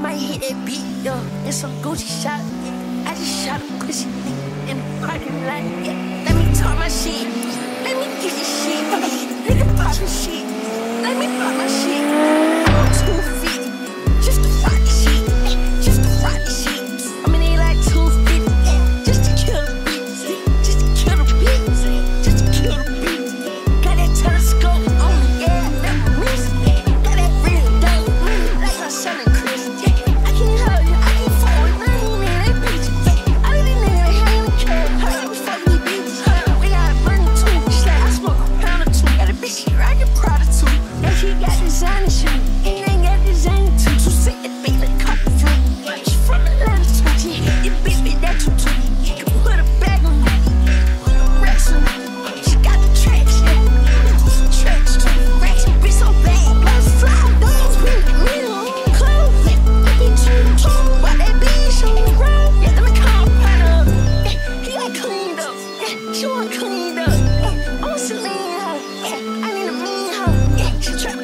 might hit that beat, yo. And some Gucci shot, yeah. I just shot a pussy in the parking lot, yeah. Let me talk my shit. Let me get this shit. Nigga pop my shit. She wanna clean up. I wanna clean up. I need a man up. She try.